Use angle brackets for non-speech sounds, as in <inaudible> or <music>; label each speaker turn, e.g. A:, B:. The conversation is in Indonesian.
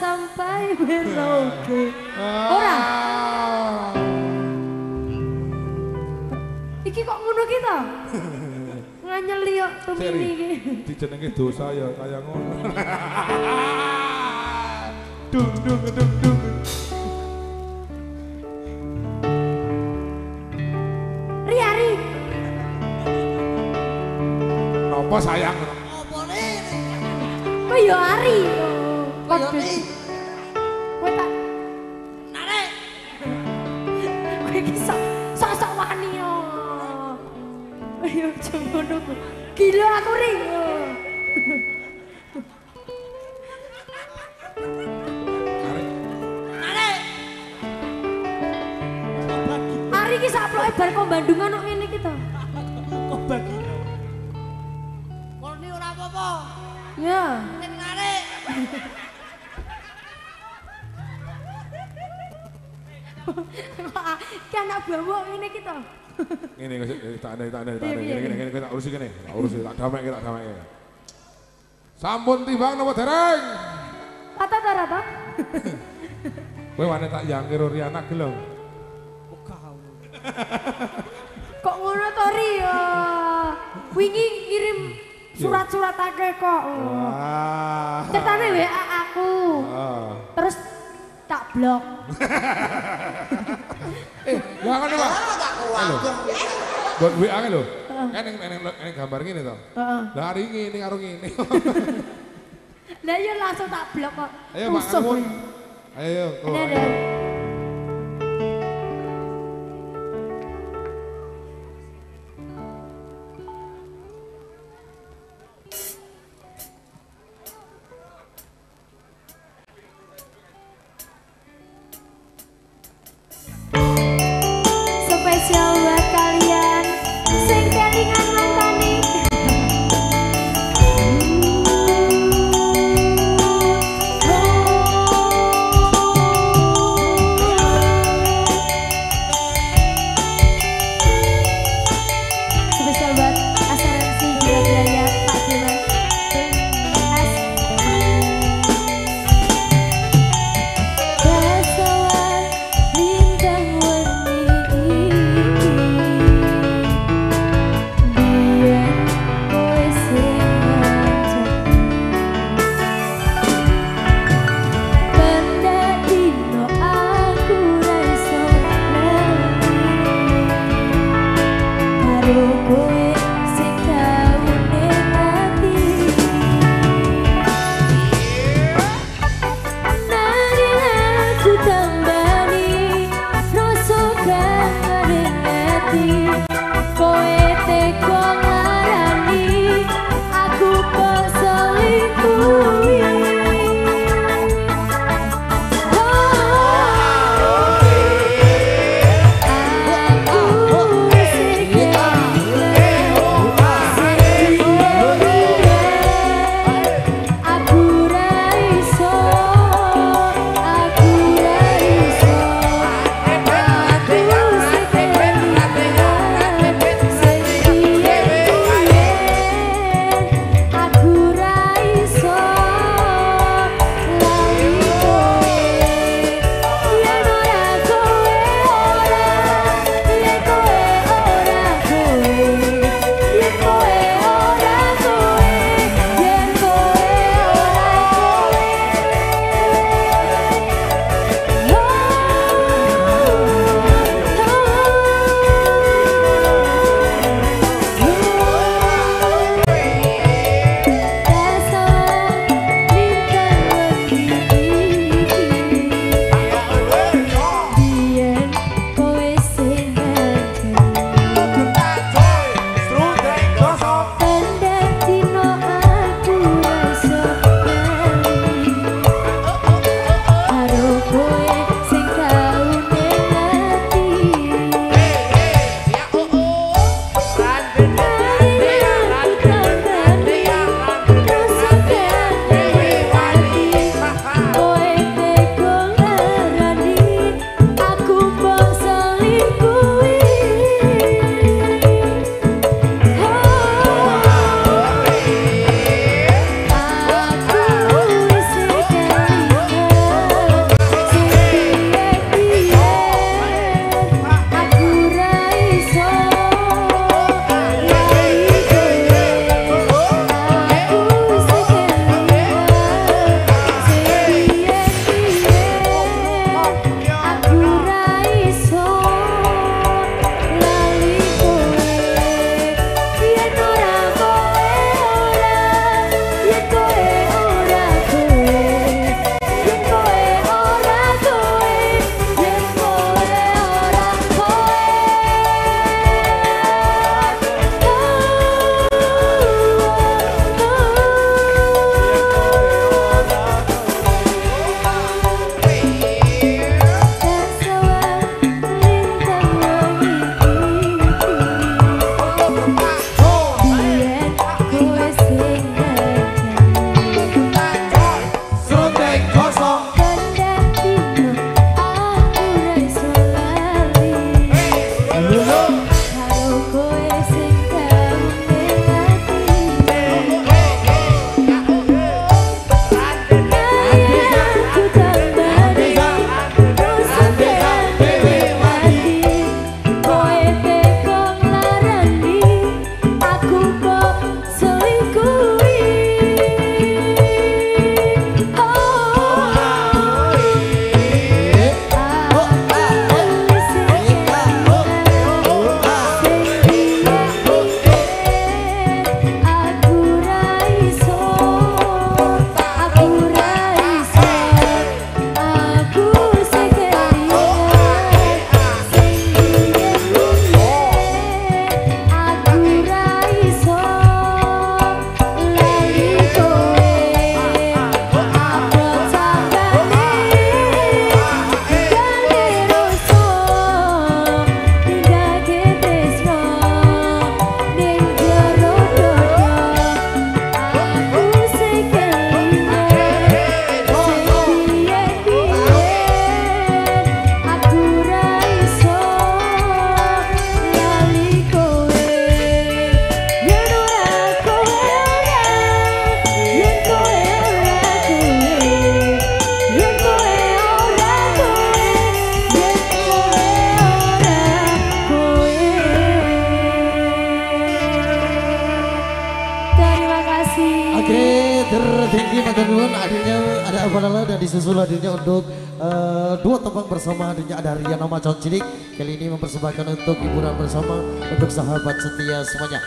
A: sampai Merauke. Ora. Iki kok ngono kita? <laughs> Nganyeli kok tumini iki.
B: dijenenge dosa ya kaya ngono. <laughs> dung dung dung dung.
A: Ri Ari,
B: Napa sayang?
A: kowe yo Ari. Waduh.
C: iki.
A: Kowe tak
C: Narik.
A: kowe iki sok sok wani yo. Ayo ngono. Gila aku ri.
B: Arek,
C: Narik.
A: Ari iki saploke bar kok Bandungan. Kok <laughs> Ki anak ngene iki to.
B: Ngene ngene tak ada tak ada tak ada.
A: Piye, piye,
B: Ngene
A: piye?
B: ngene ngene tak urusi kene. Tak urusi tak damai tak damai. Sampun timbang napa dereng?
A: Kata ta rata?
B: Kowe wane tak yangkir Riana gelem. <laughs>
A: Kok ngono to ri ya. Wingi ngirim surat-surat akeh kok.
B: Wah.
A: Blok. <laughs>
B: Eh, lah ngono Pak.
C: kuat.
B: Buat WA kan lho. Kan yang yang gambar gini toh.
A: Heeh.
B: Lah hari ini karo ngene. <laughs>
A: Lah iya langsung tak blok kok.
B: Ayo Pak. Ayo. ayo.
D: Oke, tertinggi matur nuwun adanya ada apa lala dan disusul hadirnya untuk eh, dua tembang bersama. Adanya ada Riana Macon Cilik. Kali ini mempersembahkan untuk hiburan bersama untuk sahabat setia semuanya.